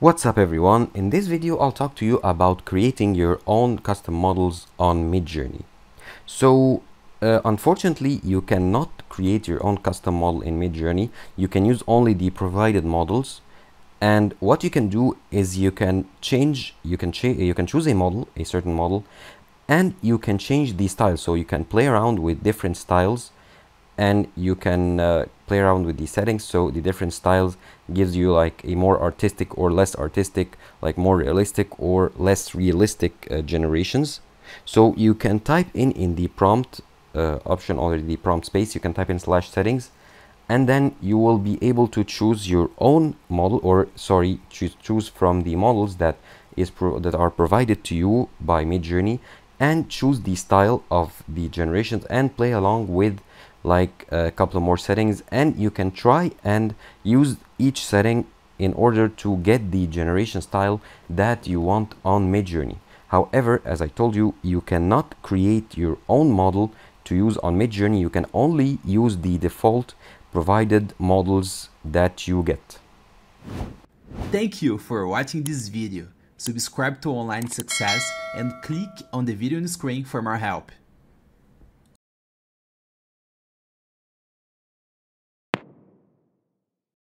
What's up everyone? In this video I'll talk to you about creating your own custom models on Midjourney. So uh, unfortunately you cannot create your own custom model in Midjourney. You can use only the provided models and what you can do is you can change you can change you can choose a model a certain model and you can change the style so you can play around with different styles and you can uh, play around with the settings. So the different styles gives you like a more artistic or less artistic like more realistic or less realistic uh, generations. So you can type in in the prompt uh, option or the prompt space you can type in slash settings and then you will be able to choose your own model or sorry choose, choose from the models that is that are provided to you by Midjourney and choose the style of the generations and play along with like a couple more settings and you can try and use each setting in order to get the generation style that you want on Midjourney. However, as I told you, you cannot create your own model to use on Midjourney. You can only use the default provided models that you get. Thank you for watching this video. Subscribe to Online Success and click on the video on the screen for more help.